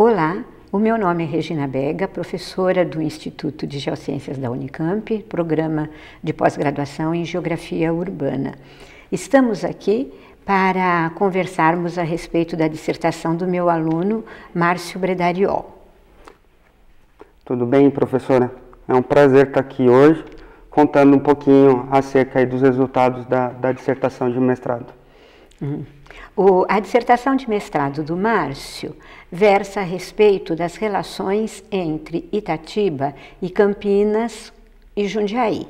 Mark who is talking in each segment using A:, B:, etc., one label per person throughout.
A: Olá, o meu nome é Regina Bega, professora do Instituto de Geociências da Unicamp, programa de pós-graduação em Geografia Urbana. Estamos aqui para conversarmos a respeito da dissertação do meu aluno Márcio Bredariol.
B: Tudo bem, professora? É um prazer estar aqui hoje contando um pouquinho acerca dos resultados da, da dissertação de mestrado.
A: Uhum. O, a dissertação de mestrado do Márcio versa a respeito das relações entre Itatiba e Campinas e Jundiaí.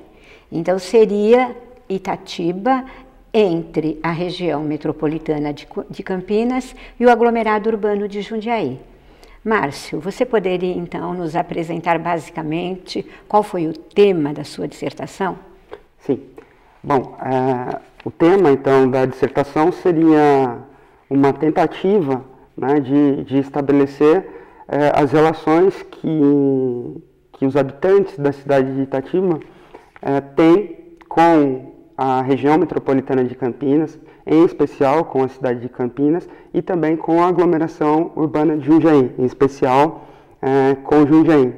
A: Então, seria Itatiba entre a região metropolitana de, de Campinas e o aglomerado urbano de Jundiaí. Márcio, você poderia então nos apresentar basicamente qual foi o tema da sua dissertação?
B: Sim. Bom, é, o tema então da dissertação seria uma tentativa né, de, de, estabelecer é, as relações que, que os habitantes da cidade de Itatiba é, têm com a região metropolitana de Campinas, em especial com a cidade de Campinas e também com a aglomeração urbana de Jundiaí, em especial é, com Jundiaí.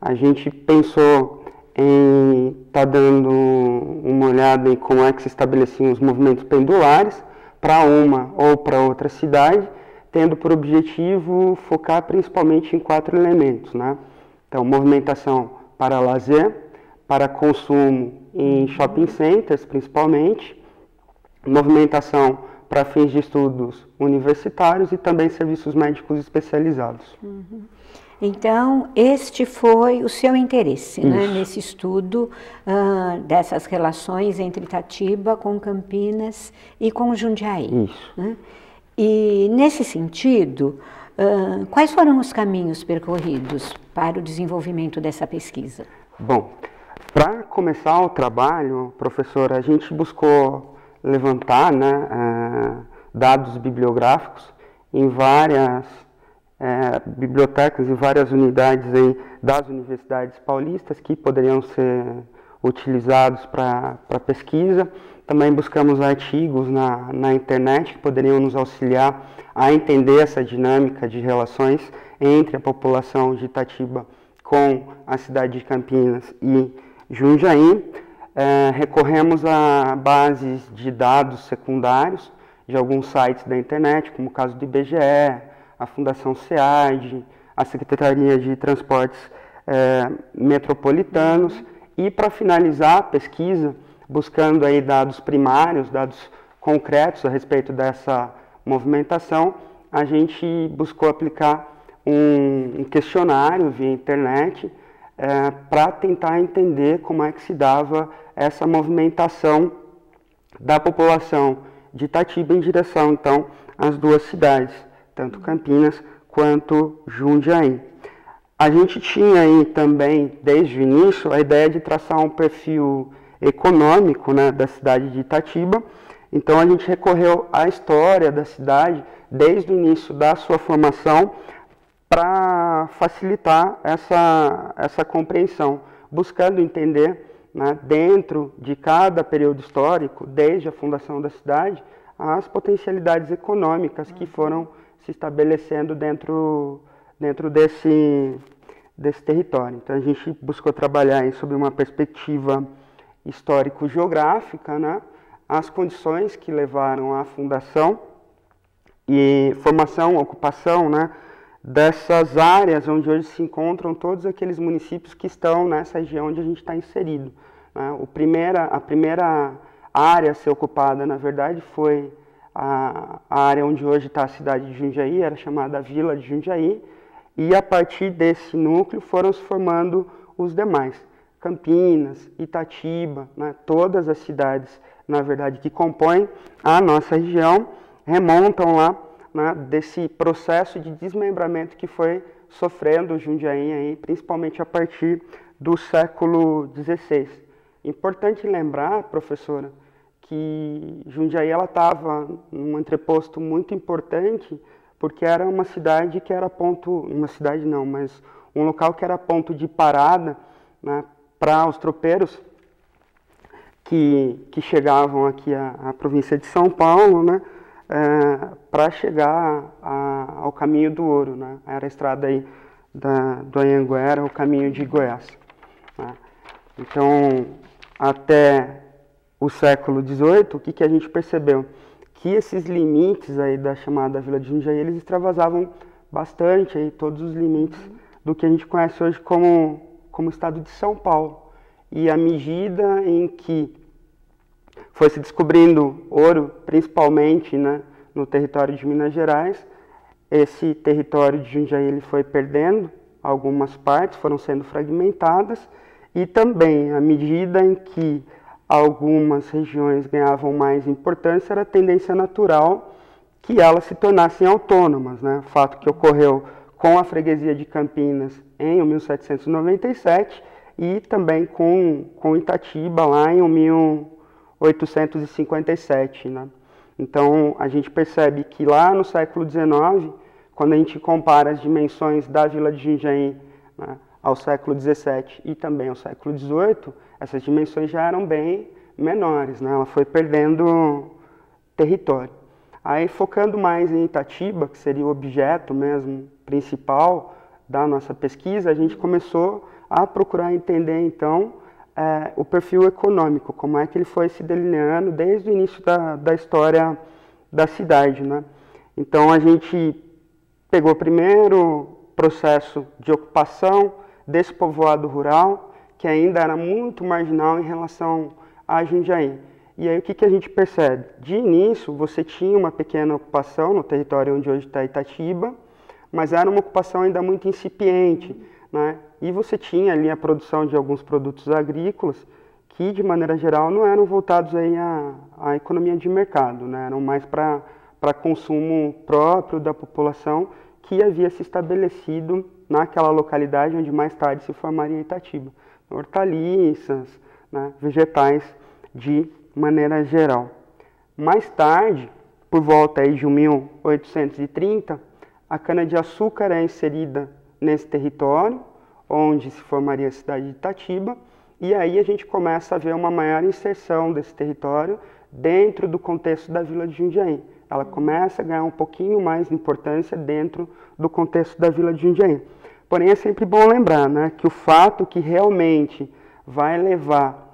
B: A gente pensou em estar tá dando uma olhada em como é que se estabeleciam os movimentos pendulares para uma ou para outra cidade, tendo por objetivo focar principalmente em quatro elementos, né? Então, movimentação para lazer, para consumo em shopping centers, principalmente, movimentação para fins de estudos universitários e também serviços médicos especializados.
A: Uhum. Então, este foi o seu interesse né, nesse estudo uh, dessas relações entre Itatiba com Campinas e com Jundiaí.
B: Isso. Né?
A: E, nesse sentido, uh, quais foram os caminhos percorridos para o desenvolvimento dessa pesquisa?
B: Bom, para começar o trabalho, professora, a gente buscou levantar né, é, dados bibliográficos em várias é, bibliotecas e várias unidades aí das universidades paulistas que poderiam ser utilizados para pesquisa. Também buscamos artigos na, na internet que poderiam nos auxiliar a entender essa dinâmica de relações entre a população de Itatiba com a cidade de Campinas e Jundiaí é, recorremos a bases de dados secundários de alguns sites da internet, como o caso do IBGE, a Fundação SEAD, a Secretaria de Transportes é, Metropolitanos, e para finalizar a pesquisa, buscando aí dados primários, dados concretos a respeito dessa movimentação, a gente buscou aplicar um, questionário via internet é, para tentar entender como é que se dava essa movimentação da população de Itatiba em direção, então, às duas cidades, tanto Campinas quanto Jundiaí. A gente tinha aí também, desde o início, a ideia de traçar um perfil econômico né, da cidade de Itatiba. Então, a gente recorreu à história da cidade desde o início da sua formação para facilitar essa, essa compreensão, buscando entender né, dentro de cada período histórico, desde a fundação da cidade, as potencialidades econômicas que foram se estabelecendo dentro, dentro desse, desse território. Então a gente buscou trabalhar sob uma perspectiva histórico-geográfica, né, as condições que levaram à fundação e formação, ocupação, né, dessas áreas onde hoje se encontram todos aqueles municípios que estão nessa região onde a gente está inserido. Né? O primeira, a primeira área a ser ocupada, na verdade, foi a, a área onde hoje está a cidade de Jundiaí, era chamada Vila de Jundiaí, e a partir desse núcleo foram se formando os demais. Campinas, Itatiba, né? todas as cidades, na verdade, que compõem a nossa região, remontam lá né, desse processo de desmembramento que foi sofrendo o Jundiaí, aí, principalmente a partir do século XVI. Importante lembrar, professora, que Jundiaí estava num entreposto muito importante, porque era uma cidade que era ponto, uma cidade não, mas um local que era ponto de parada né, para os tropeiros que, que chegavam aqui à, à província de São Paulo, né, é, para chegar a, ao caminho do ouro, né? Era a estrada aí da, do Anhanguera, o caminho de Goiás. Né? Então, até o século XVIII, o que, que a gente percebeu? Que esses limites aí da chamada Vila de Jundiaí, eles extravasavam bastante aí todos os limites do que a gente conhece hoje como, como estado de São Paulo. E à medida em que foi se descobrindo ouro, principalmente né, no território de Minas Gerais, esse território de Jundiaí ele foi perdendo, algumas partes foram sendo fragmentadas, e também à medida em que algumas regiões ganhavam mais importância, era a tendência natural que elas se tornassem autônomas. Né? Fato que ocorreu com a freguesia de Campinas em 1797 e também com, com Itatiba lá em 1857. Né? Então a gente percebe que lá no século XIX, quando a gente compara as dimensões da Vila de Jundiaí né, ao século XVII e também ao século XVIII, essas dimensões já eram bem menores, né? ela foi perdendo território. Aí, focando mais em Itatiba, que seria o objeto mesmo principal da nossa pesquisa, a gente começou a procurar entender, então, é, o perfil econômico, como é que ele foi se delineando desde o início da, da história da cidade. Né? Então, a gente pegou primeiro processo de ocupação desse povoado rural, que ainda era muito marginal em relação a Jundiaí. E aí o que, que a gente percebe? De início, você tinha uma pequena ocupação no território onde hoje está Itatiba, mas era uma ocupação ainda muito incipiente, né? E você tinha ali a produção de alguns produtos agrícolas que, de maneira geral, não eram voltados aí à, à economia de mercado, né? Eram mais para consumo próprio da população que havia se estabelecido naquela localidade onde mais tarde se formaria Itatiba. Hortaliças, né? vegetais de maneira geral. Mais tarde, por volta de 1830, a cana-de-açúcar é inserida nesse território, onde se formaria a cidade de Itatiba, e aí a gente começa a ver uma maior inserção desse território dentro do contexto da Vila de Jundiaí. Ela começa a ganhar um pouquinho mais de importância dentro do contexto da Vila de Jundiaí. Porém, é sempre bom lembrar né, que o fato que realmente vai levar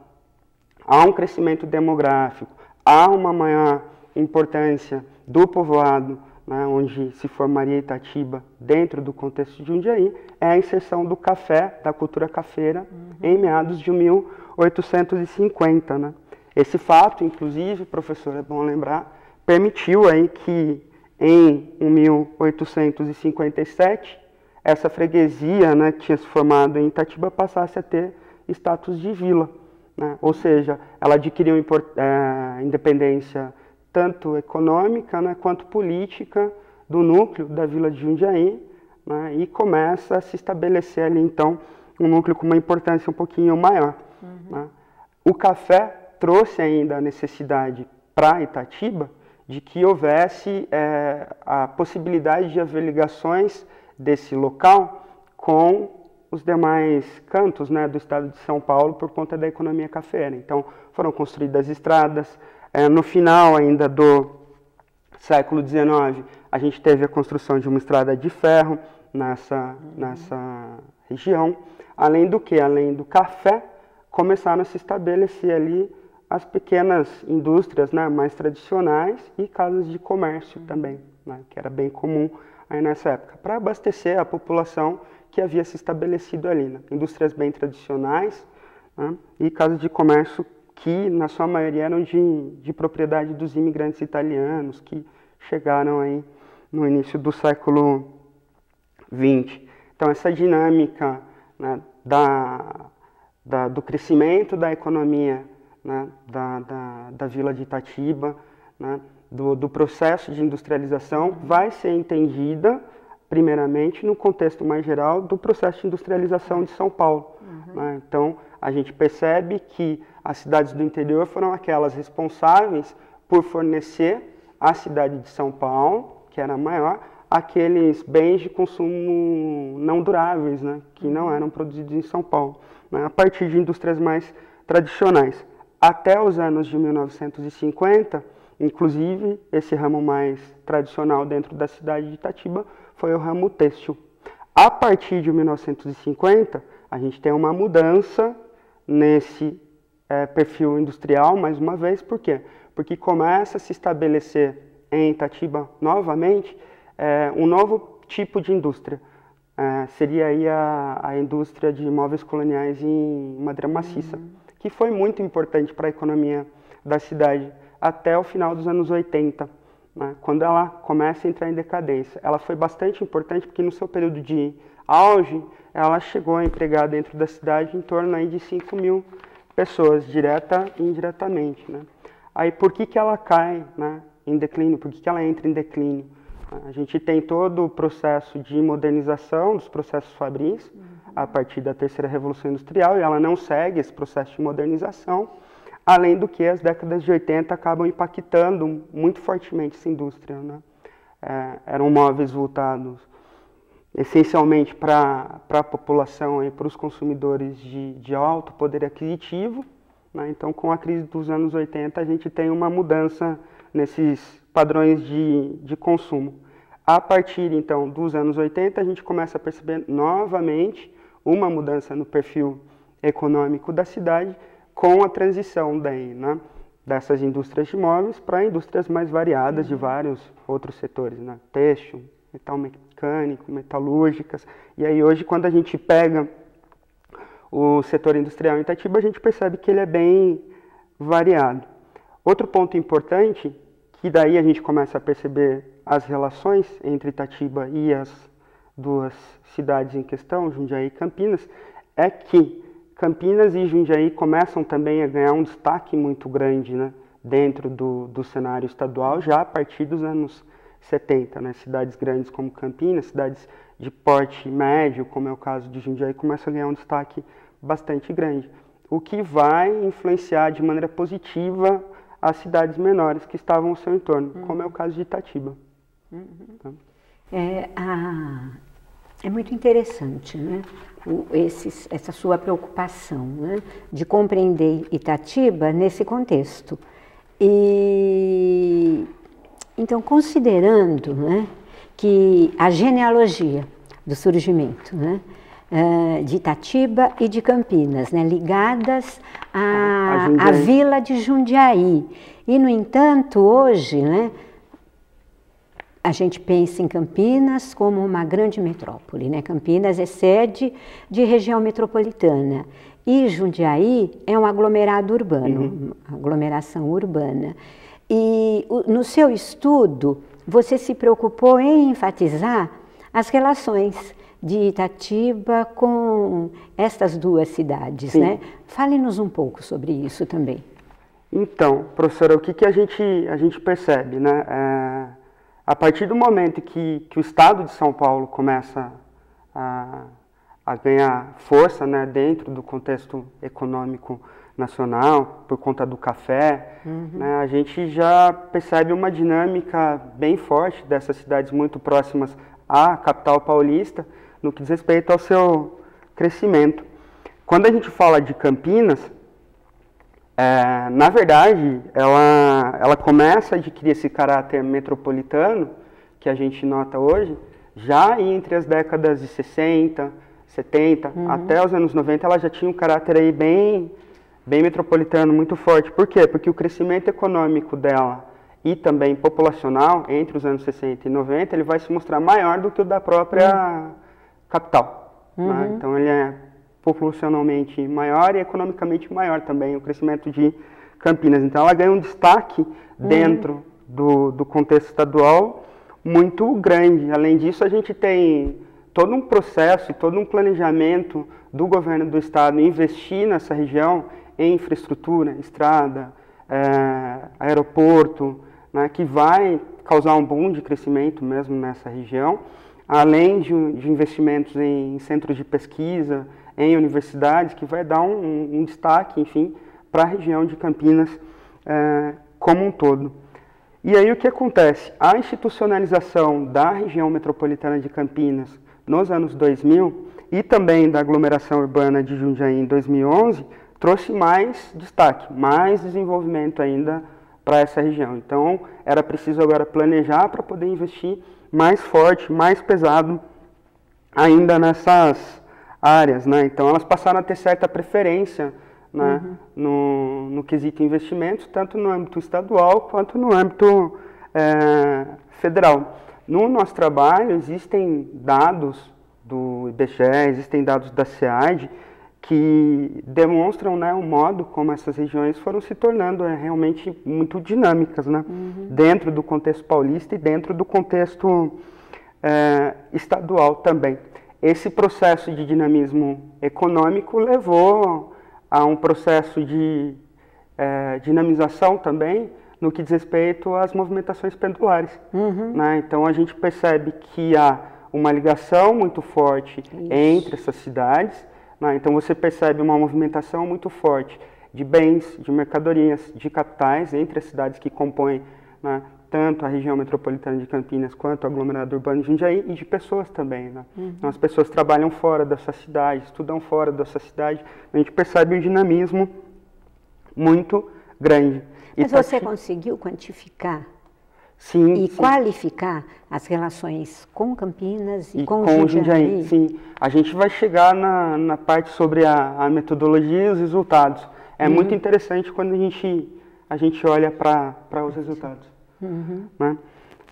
B: há um crescimento demográfico, há uma maior importância do povoado, né, onde se formaria Itatiba dentro do contexto de Jundiaí, é a inserção do café, da cultura cafeira, uhum. em meados de 1850. Né. Esse fato, inclusive, professor, é bom lembrar, permitiu aí que em 1857 essa freguesia, né, que tinha se formado em Itatiba, passasse a ter status de vila. Né? Ou seja, ela adquiriu é, independência tanto econômica né, quanto política do núcleo da vila de Jundiaí né, e começa a se estabelecer ali então um núcleo com uma importância um pouquinho maior. Uhum. Né? O café trouxe ainda a necessidade para Itatiba de que houvesse é, a possibilidade de haver ligações desse local com os demais cantos né, do estado de São Paulo por conta da economia cafeira. Então, foram construídas estradas. É, no final ainda do século XIX, a gente teve a construção de uma estrada de ferro nessa, nessa região. Além do que? Além do café, começaram a se estabelecer ali as pequenas indústrias né, mais tradicionais e casas de comércio também, né, que era bem comum aí nessa época, para abastecer a população que havia se estabelecido ali. Né? Indústrias bem tradicionais né? e casas de comércio que, na sua maioria, eram de, de propriedade dos imigrantes italianos que chegaram aí no início do século XX. Então, essa dinâmica né, da, da, do crescimento da economia né, da, da, da, vila de Itatiba, né, do, do processo de industrialização, vai ser entendida primeiramente no contexto mais geral do processo de industrialização de São Paulo. Uhum. Né? Então, a gente percebe que as cidades do interior foram aquelas responsáveis por fornecer à cidade de São Paulo, que era maior, aqueles bens de consumo não duráveis, né? que não uhum. eram produzidos em São Paulo, né? a partir de indústrias mais tradicionais. Até os anos de 1950, Inclusive, esse ramo mais tradicional dentro da cidade de Itatiba foi o ramo têxtil. A partir de 1950, a gente tem uma mudança nesse é, perfil industrial, mais uma vez, por quê? Porque começa a se estabelecer em Itatiba novamente é, um novo tipo de indústria. É, seria aí a, a, indústria de imóveis coloniais em madeira maciça, uhum. Que foi muito importante para a economia da cidade até o final dos anos 80, né, quando ela começa a entrar em decadência. Ela foi bastante importante porque no seu período de auge, ela chegou a empregar dentro da cidade em torno aí de 5 mil pessoas, direta e indiretamente. Né. Aí por que, que ela cai né, em declínio? Por que, que ela entra em declínio? A gente tem todo o processo de modernização dos processos fabris uhum. A partir da terceira revolução industrial e ela não segue esse processo de modernização além do que as décadas de 80 acabam impactando muito fortemente essa indústria. Né? É, eram móveis voltados essencialmente para a população e para os consumidores de, de, alto poder aquisitivo. Né? Então, com a crise dos anos 80, a gente tem uma mudança nesses padrões de, de consumo. A partir, então, dos anos 80, a gente começa a perceber novamente uma mudança no perfil econômico da cidade, com a transição daí, né, dessas indústrias de imóveis para indústrias mais variadas de vários outros setores, né, têxtil, metal mecânico, metalúrgicas. E aí hoje quando a gente pega o setor industrial em Itatiba, a gente percebe que ele é bem variado. Outro ponto importante, que daí a gente começa a perceber as relações entre Itatiba e as duas cidades em questão, Jundiaí e Campinas, é que Campinas e Jundiaí começam também a ganhar um destaque muito grande né, dentro do, do cenário estadual já a partir dos anos 70. Né? Cidades grandes como Campinas, cidades de porte médio, como é o caso de Jundiaí, começam a ganhar um destaque bastante grande, o que vai influenciar de maneira positiva as cidades menores que estavam ao seu entorno, uhum. como é o caso de Itatiba.
A: Uhum. Tá? É, a, é muito interessante, né? O, esses, essa sua preocupação né? de compreender Itatiba nesse contexto. E então, considerando né, que a genealogia do surgimento né, eh, de Itatiba e de Campinas, né, ligadas à, à vila de Jundiaí, e no entanto hoje, né, a gente pensa em Campinas como uma grande metrópole. Né? Campinas é sede de região metropolitana e Jundiaí é um aglomerado urbano, uhum. aglomeração urbana. E no seu estudo, você se preocupou em enfatizar as relações de Itatiba com estas duas cidades, Sim. né? Fale-nos um pouco sobre isso também.
B: Então, professora, o que, que a, gente, a gente percebe, né? É a partir do momento que, que o Estado de São Paulo começa a, a ganhar força né, dentro do contexto econômico nacional, por conta do café, uhum. né, a gente já percebe uma dinâmica bem forte dessas cidades muito próximas à capital paulista, no que diz respeito ao seu crescimento. Quando a gente fala de Campinas, é, na verdade, ela, ela começa a adquirir esse caráter metropolitano que a gente nota hoje, já entre as décadas de 60, 70, uhum. até os anos 90, ela já tinha um caráter aí bem, bem metropolitano, muito forte. Por quê? Porque o crescimento econômico dela e também populacional, entre os anos 60 e 90, ele vai se mostrar maior do que o da própria uhum. capital. Né? Uhum. Né? Então, ele é proporcionalmente maior e economicamente maior também, o crescimento de Campinas. Então, ela ganha um destaque uhum. dentro do, do contexto estadual muito grande. Além disso, a gente tem todo um processo e todo um planejamento do governo do estado investir nessa região em infraestrutura, estrada, é, aeroporto, né, que vai causar um boom de crescimento mesmo nessa região, além de, de investimentos em centros de pesquisa, em universidades, que vai dar um, um destaque, enfim, para a região de Campinas é, como um todo. E aí o que acontece? A institucionalização da região metropolitana de Campinas nos anos 2000 e também da aglomeração urbana de Jundiaí em 2011 trouxe mais destaque, mais desenvolvimento ainda para essa região. Então, era preciso agora planejar para poder investir mais forte, mais pesado ainda nessas áreas. Né? Então, elas passaram a ter certa preferência né, uhum. no, no quesito investimentos, tanto no âmbito estadual quanto no âmbito é, federal. No nosso trabalho, existem dados do IBGE, existem dados da SEAD, que demonstram né, o modo como essas regiões foram se tornando é, realmente muito dinâmicas, né, uhum. dentro do contexto paulista e dentro do contexto é, estadual também. Esse processo de dinamismo econômico levou a um processo de é, dinamização também no que diz respeito às movimentações pendulares. Uhum. Né? Então a gente percebe que há uma ligação muito forte Isso. entre essas cidades né? Então você percebe uma movimentação muito forte de bens, de mercadorias, de capitais entre as cidades que compõem né, tanto a região metropolitana de Campinas quanto o aglomerado urbano de Jundiaí e de pessoas também. Né? Uhum. Então as pessoas trabalham fora dessa cidade, estudam fora dessa cidade, a gente percebe um dinamismo muito grande.
A: Mas tá você conseguiu quantificar
B: Sim,
A: e
B: sim.
A: qualificar as relações com Campinas e,
B: e
A: com,
B: com
A: Jundiaí. Jundiaí.
B: Sim, a gente vai chegar na, na parte sobre a, a metodologia e os resultados. É uhum. muito interessante quando a gente, a gente olha para os resultados. Uhum. Né?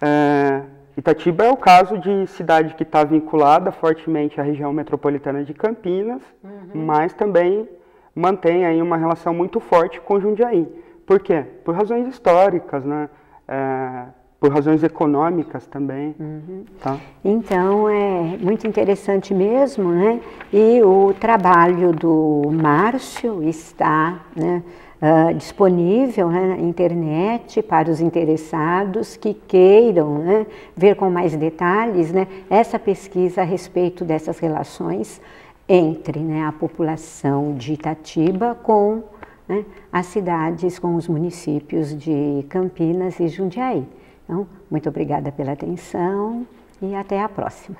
B: É, Itatiba é o caso de cidade que está vinculada fortemente à região metropolitana de Campinas, uhum. mas também mantém aí uma relação muito forte com Jundiaí. Por quê? Por razões históricas, né? É, por razões econômicas também. Uhum. Tá?
A: Então é muito interessante mesmo, né? E o trabalho do Márcio está né, uh, disponível né, na internet para os interessados que queiram né, ver com mais detalhes né, essa pesquisa a respeito dessas relações entre né, a população de Itatiba com né, as cidades, com os municípios de Campinas e Jundiaí. Então, muito obrigada pela atenção e até a próxima.